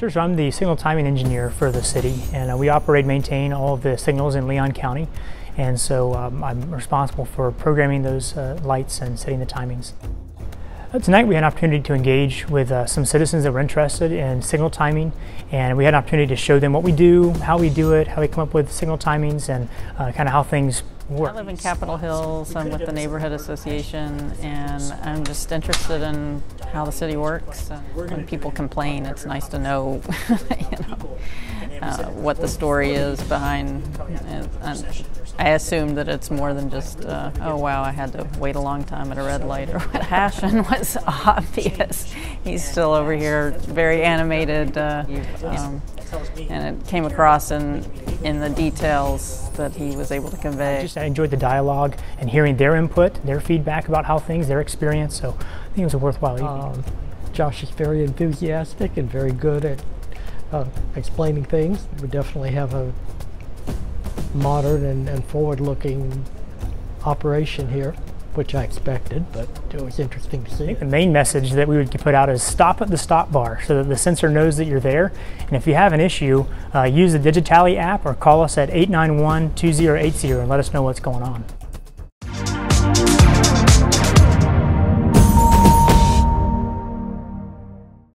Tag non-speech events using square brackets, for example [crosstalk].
Sure, so I'm the signal timing engineer for the city, and uh, we operate maintain all of the signals in Leon County. And so um, I'm responsible for programming those uh, lights and setting the timings. Uh, Tonight we had an opportunity to engage with uh, some citizens that were interested in signal timing and we had an opportunity to show them what we do, how we do it, how we come up with signal timings and uh, kind of how things I live in Capitol Hills. I'm with the neighborhood association, and I'm just interested in how the city works. And when people complain, it's nice to know, [laughs] you know, uh, what the story is behind. And, I assume that it's more than just, uh, oh wow, I had to wait a long time at a red light or [laughs] what. Passion [laughs] was obvious. He's still over here, very animated. Uh, um, and it came across in in the details that he was able to convey. Just I enjoyed the dialogue and hearing their input, their feedback about how things, their experience. So I think it was a worthwhile evening. Um, Josh is very enthusiastic and very good at uh, explaining things. We definitely have a modern and, and forward-looking operation here, which I expected, but it was interesting to see. I think the main message that we would put out is stop at the stop bar so that the sensor knows that you're there. And if you have an issue, uh, use the DigiTally app or call us at 891 2080 and let us know what's going on.